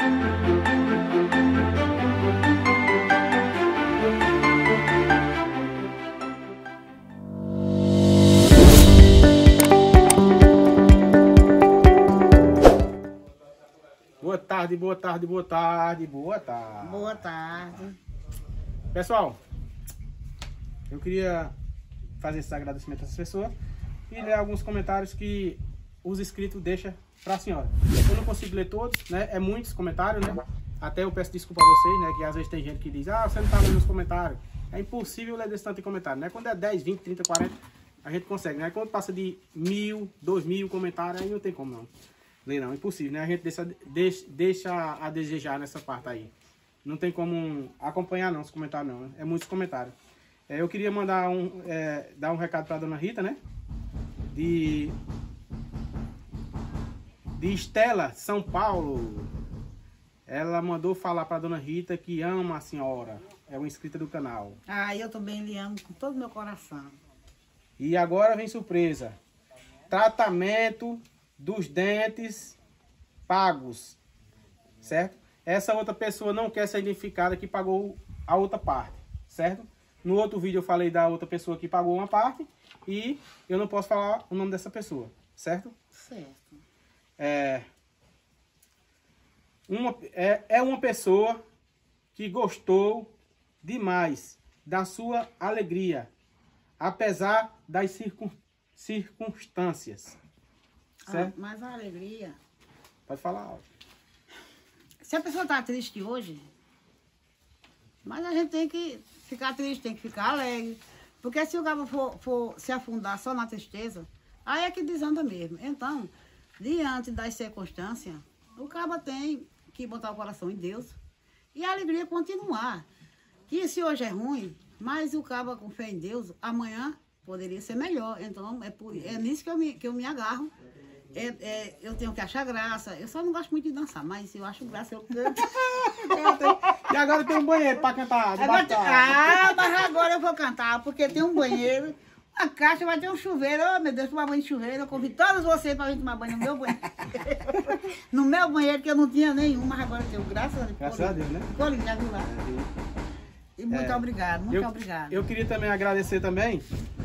Boa tarde, boa tarde, boa tarde, boa tarde. Boa tarde. Pessoal, eu queria fazer esse agradecimento a essas pessoas e ler alguns comentários que os inscritos deixam para a senhora. Eu não consigo ler todos, né? É muitos comentários, né? Até eu peço desculpa a vocês, né? Que às vezes tem gente que diz, ah, você não tá lendo os comentários. É impossível ler desse tanto de comentário, né? Quando é 10, 20, 30, 40, a gente consegue, né? Quando passa de mil, dois mil comentários, aí não tem como não. Ler não, impossível, né? A gente deixa, deixa, a desejar nessa parte aí. Não tem como acompanhar não os comentários não, né? É muitos comentários. É, eu queria mandar um, é, dar um recado para dona Rita, né? De, de Estela, São Paulo. Ela mandou falar para dona Rita que ama a senhora. É uma inscrita do canal. Ah, eu também lhe amo com todo o meu coração. E agora vem surpresa. Tratamento dos dentes pagos. Certo? Essa outra pessoa não quer ser identificada que pagou a outra parte. Certo? No outro vídeo eu falei da outra pessoa que pagou uma parte e eu não posso falar o nome dessa pessoa, certo? Certo. É uma, é, é uma pessoa que gostou demais da sua alegria, apesar das circun, circunstâncias. Certo? Ah, mas a alegria. Pode falar. Se a pessoa está triste hoje, mas a gente tem que ficar triste, tem que ficar alegre. Porque se o cabo for, for se afundar só na tristeza, aí é que desanda mesmo. Então, diante das circunstâncias, o cabo tem que botar o coração em Deus e a alegria continuar. Que se hoje é ruim, mas o cabo com fé em Deus, amanhã poderia ser melhor. Então, é, por, é nisso que eu me, que eu me agarro. É, é, eu tenho que achar graça. Eu só não gosto muito de dançar, mas eu acho graça, eu canto. E agora tem um banheiro para cantar. Agora, ah, mas agora eu vou cantar, porque tem um banheiro, uma caixa, vai ter um chuveiro. Oh, meu Deus, tomar banho de chuveiro. Eu convido todos vocês para vir tomar banho no meu banheiro. no meu banheiro, que eu não tinha nenhum, mas agora tenho, graças a Deus. Graças a Deus, né? Ficou já viu lá. E muito É. obrigado, muito eu, obrigado. Eu queria também agradecer também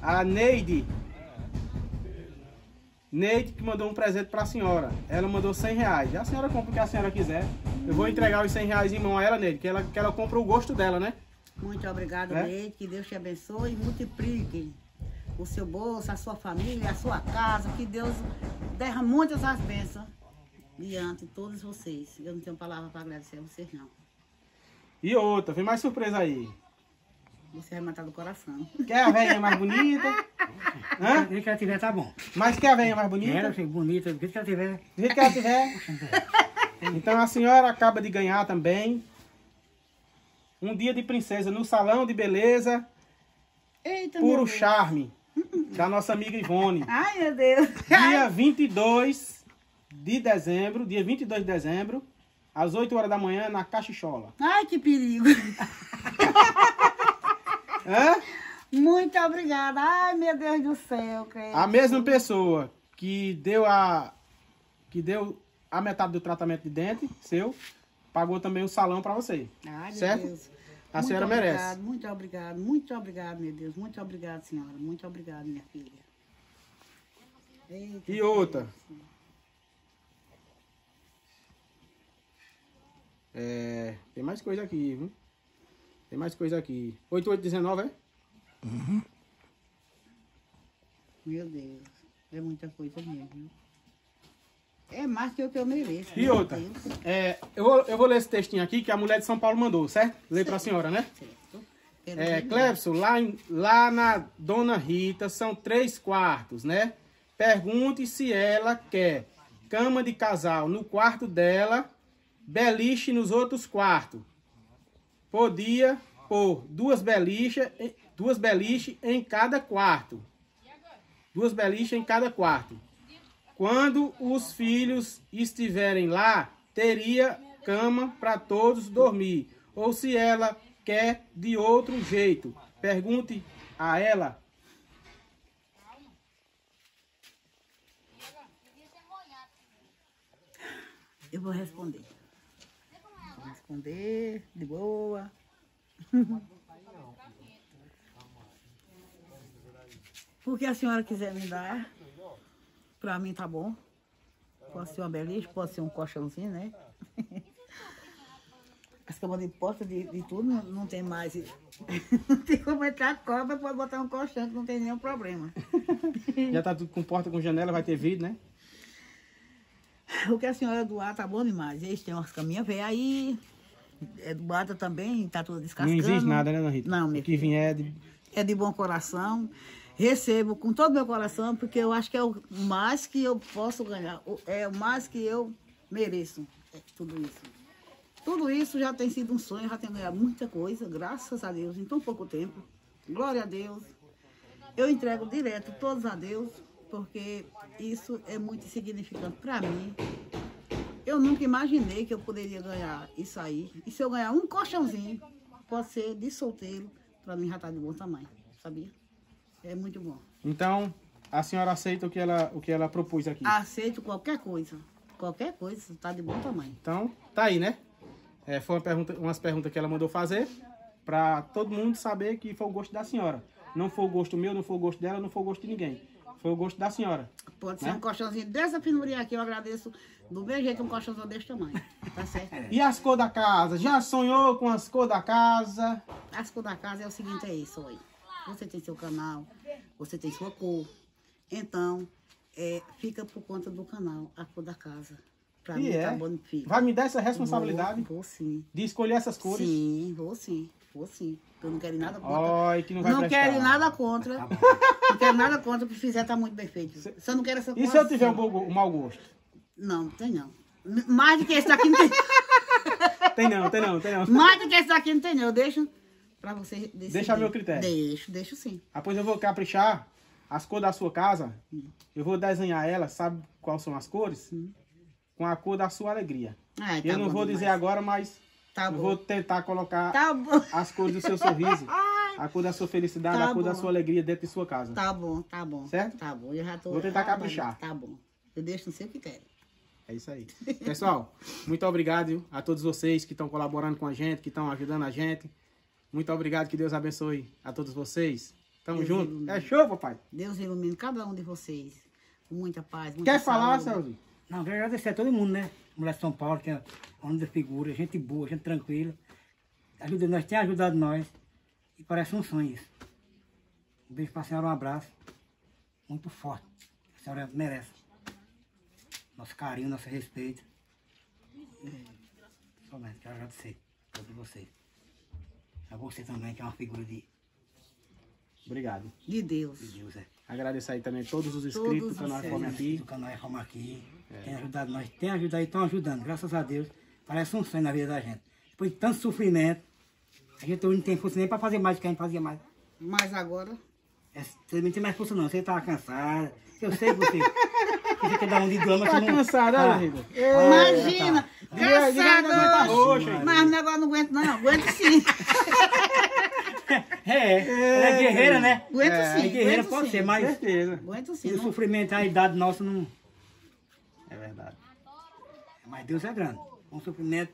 a Neide. Neide que mandou um presente para a senhora. Ela mandou 100 reais. A senhora compra o que a senhora quiser. Eu vou entregar os 100 reais em mão a ela, Neide, que ela, que ela compra o gosto dela, né? Muito obrigado, É? Leite. Que Deus te abençoe e multiplique o seu bolso, a sua família, a sua casa. Que Deus derrame muitas as bênçãos diante de todos vocês. Eu não tenho palavra para agradecer a vocês, não. E outra, vem mais surpresa aí. Você vai matar do coração. Quer a velhinha mais bonita? Hã? Do jeito que ela tiver, tá bom. Mas quer a velhinha mais bonita? Quero ser bonita, do jeito que ela tiver. Do jeito que ela tiver. Então a senhora acaba de ganhar também um dia de princesa no salão de beleza Eita, meu Puro Deus. Charme da nossa amiga Ivone. Ai, meu Deus. Dia 22 de dezembro, dia 22 de dezembro, às 8 horas da manhã na Cachichola. Ai, que perigo. Hã? Muito obrigada. Ai, meu Deus do céu, creio. A mesma pessoa que deu a que deu a metade do tratamento de dente seu, pagou também o salão para você. Ai, meu certo? Deus. A Muito senhora obrigado, merece. Muito obrigado, muito obrigado, meu Deus. Muito obrigado, senhora. Muito obrigado, minha filha. Eita, E outra. É, tem mais coisa aqui, viu? Tem mais coisa aqui. 8819, é? Meu Deus. É muita coisa mesmo. viu? É mais que o que eu mereço. E outra. É, eu, vou, eu vou ler esse textinho aqui que a mulher de São Paulo mandou, certo? Lê pra senhora, né? Certo. É, Clebson, lá, em- lá na Dona Rita são três quartos, né? Pergunte se ela quer cama de casal no quarto dela, beliche nos outros quartos. Podia pôr duas beliches, duas beliches em cada quarto. Duas beliches em cada quarto. Quando os filhos estiverem lá, teria cama para todos dormir. Ou se ela quer de outro jeito, pergunte a ela. Eu vou responder. Esconder, de boa. O que a senhora quiser me dar, pra mim tá bom. Pode ser uma beliche, pode ser um colchãozinho, né? As camas de porta de, de tudo não, não tem mais. Não tem como entrar cobra, pode botar um colchão que não tem nenhum problema. Já tá tudo com porta, com janela, vai ter vidro, né? O que a senhora doar tá bom demais. Eles têm umas caminhas velhas aí. É doada também, tá tudo Não descascando. existe nada, né, Dona Rita? Não, meu O que vier de... é de bom coração. Recebo com todo meu coração, porque eu acho que é o mais que eu posso ganhar. o- É o mais que eu mereço. É tudo isso. Tudo isso já tem sido um sonho, já tenho ganhado muita coisa, graças a Deus, em tão pouco tempo. Glória a Deus. Eu entrego direto todos a Deus, porque isso é muito significante para mim. Eu nunca imaginei que eu poderia ganhar isso aí. E se eu ganhar um colchãozinho, pode ser de solteiro, para mim já tá de bom tamanho, sabia? É muito bom. Então, a senhora aceita o que ela, o que ela propôs aqui. Aceito qualquer coisa. Qualquer coisa, tá de bom tamanho. Então, tá aí, né? É, foi uma pergunta, umas perguntas que ela mandou fazer pra todo mundo saber que foi o gosto da senhora. Não foi o gosto meu, não foi o gosto dela, não foi o gosto de ninguém. Foi o gosto da senhora. Pode ser Né? um colchãozinho dessa finurinha aqui, eu agradeço do meu jeito um colchãozinho desse tamanho. Tá certo? E as cores da casa? Já sonhou com as cores da casa? As cores da casa é o seguinte, é isso, olha. Você tem seu canal, você tem sua cor. Então, é, fica por conta do canal, a cor da casa. Pra E mim é? tá bom, fica. Vai me dar essa responsabilidade Vou, vou sim. de escolher essas cores? Sim, vou sim. Vou sim. Eu não quero nada contra. Ai, que não vai não prestar. quero nada contra. não quero nada contra. O que fizer tá muito bem feito. Só não quero essa E cor se eu tiver um, assim. um mau gosto? Não, não tem não. Mais do que esse daqui não tem. Tem não, tem não, tem não. Mais do que esse daqui não tem não. Eu deixo pra você decidir. Deixa a meu critério. Deixo, deixo sim. Depois eu vou caprichar as cores da sua casa. Eu vou desenhar ela, sabe quais são as cores? Com a cor da sua alegria. Ai, tá eu não vou demais. dizer agora, mas Tá eu bom. vou tentar colocar Tá as cores do seu sorriso, a cor da sua felicidade, Tá a cor da bom. sua alegria dentro de sua casa. Tá bom, tá bom. Certo? Tá bom. Eu já tô. Vou tentar Ah, caprichar. Tá bom. Eu deixo no seu critério. É isso aí. Pessoal, muito obrigado a todos vocês que estão colaborando com a gente, que estão ajudando a gente. Muito obrigado, que Deus abençoe a todos vocês. Tamo Deus junto. ilumine. É show, papai. Deus ilumine cada um de vocês. Com muita paz, muita Quer falar. Celso? Não, quero agradecer a todo mundo, né? Mulher de São Paulo, que é uma das figuras, gente boa, gente tranquila. Ajuda nós, tem ajudado nós. E parece um sonho isso. Um beijo pra senhora, um abraço. Muito forte. A senhora merece. Nosso carinho, nosso respeito. E, somente, quero agradecer a todos vocês. A você também, que é uma figura de, Obrigado. De Deus. de Deus, é. Agradecer aí também todos os inscritos Todos do canal. Fome Aqui. do canal Reforma Aqui. Tem ajudado nós, tem ajudado e estão ajudando, graças a Deus. Parece um sonho na vida da gente. Depois de tanto sofrimento, a gente hoje não tem força nem para fazer mais do que a gente fazia mais. Mas agora, É, Você não tem mais força não, você tá cansado. Eu sei que você. Quer dar um de mas Tá não. cansada, Ah, né, Rita? imagina, não aguenta caçador. roxo aí. Mas o negócio não aguento, não. Aguento sim. É, ela é guerreira, né? Aguento É, sim. guerreira aguento pode sim. ser, mas Certeza. Aguento e sim. o não- sofrimento, a idade nossa não. É verdade. Mas Deus é grande. Um sofrimento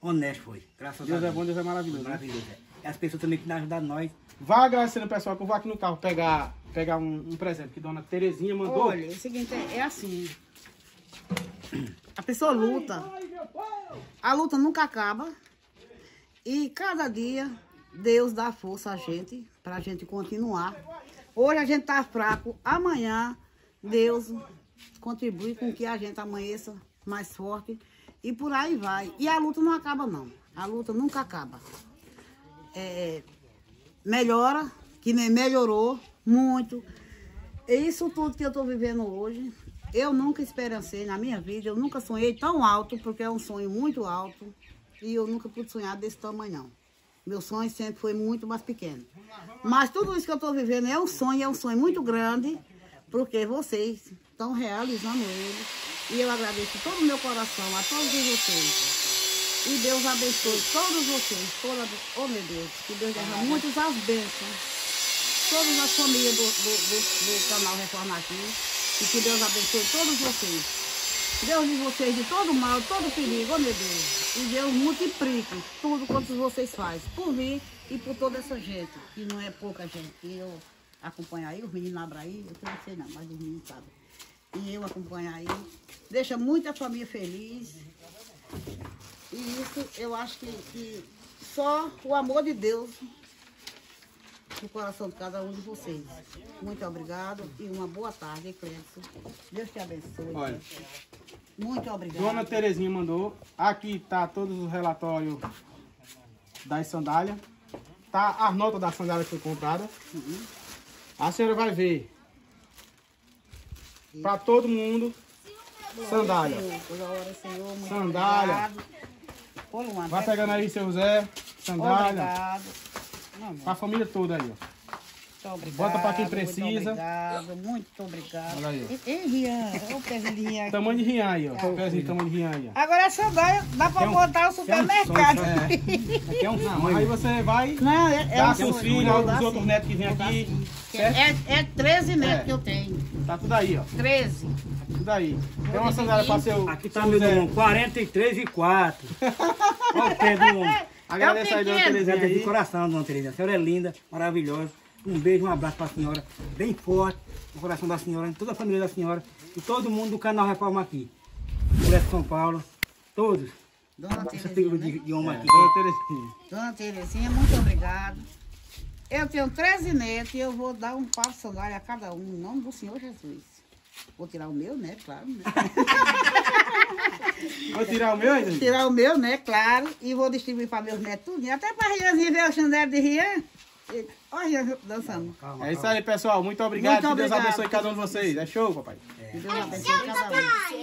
honesto foi. Graças Deus a é Deus. bom, Deus é maravilhoso. né? Maravilhoso. é. E as pessoas também que têm ajudado nós. Vá agradecendo, pessoal, que eu vou aqui no carro pegar, pegar um, um presente que Dona Terezinha mandou. Olha, é o seguinte, é, é assim. A pessoa luta. A luta nunca acaba. E cada dia Deus dá força a gente pra gente continuar. Hoje a gente tá fraco, amanhã Deus contribui com que a gente amanheça mais forte e por aí vai. E a luta não acaba não. A luta nunca acaba. É, melhora, que nem melhorou muito. Isso tudo que eu estou vivendo hoje, eu nunca esperancei na minha vida, eu nunca sonhei tão alto, porque é um sonho muito alto, e eu nunca pude sonhar desse tamanho, não. Meu sonho sempre foi muito mais pequeno. Mas tudo isso que eu estou vivendo é um sonho, é um sonho muito grande, porque vocês estão realizando ele. E eu agradeço de todo o meu coração a todos vocês. E Deus abençoe todos vocês, toda, oh meu Deus, que Deus derrame muitas as bênçãos, todas as famílias do, do, do, do canal Reforma Aqui, e que Deus abençoe todos vocês. Deus livre vocês de todo mal, todo perigo, oh meu Deus. E Deus multiplique tudo quanto vocês fazem, por mim e por toda essa gente, que não é pouca gente. E eu acompanho aí, os meninos Abraí, eu não sei não, mas os meninos sabem. E eu acompanho aí. Deixa muita família feliz. E isso eu acho que, que só o amor de Deus no coração de cada um de vocês. Muito obrigado e uma boa tarde, Clécio. Deus te abençoe. Olha. Muito obrigado. Dona Terezinha mandou. Aqui tá todos os relatórios das sandálias. Tá as notas da sandália que foi comprada. A senhora vai ver. Pra todo mundo. Sandália. Sandália. Vai pega- pegando aí, seu Zé. Sandália. Obrigado. Pra família toda aí, ó. Muito obrigado. Bota pra quem Muito precisa. obrigado, muito obrigado. Olha aí, ó. Ei, Rian, olha o pezinho de Rian aqui. Tamanho de rian aí, ó. Pezinho, tamanho de rian aí, ó. Agora essa sandália dá pra Tem um- botar um supermercado. é um Não, aí você vai Não, é, é dar um seus filhos, os outros netos que vêm aqui. Certo? É, é 13 netos É. que eu tenho. Tá tudo aí, ó. 13. Tudo aí. Tem uma sandália pra seu. Aqui tá meu irmão, 43 e 4. Olha o pé do homem. Agradece aí, dona pequeno. Terezinha Agradeço de coração, dona Teresa. A senhora é linda, maravilhosa. Um beijo, um abraço para a senhora, bem forte, no coração da senhora, em toda a família da senhora e todo mundo do canal Reforma aqui. Mulher de São Paulo, todos. Dona Terezinha, né? de, de homem aqui. Dona Terezinha. Dona Terezinha, muito obrigado. Eu tenho 13 netos e eu vou dar um par de sandália a cada um, em nome do Senhor Jesus. Vou tirar o meu, né? Claro, né? Vou tirar o meu ainda? tirar o meu, né? Claro. E vou distribuir para meus netos tudinho. Até para Rianzinha ver o chandelle de Rian. Olha Rian dançando. Calma, É isso aí, pessoal. Muito obrigado. Muito que Deus obrigado. abençoe cada um de vocês. É show, papai. Que Deus abençoe cada um.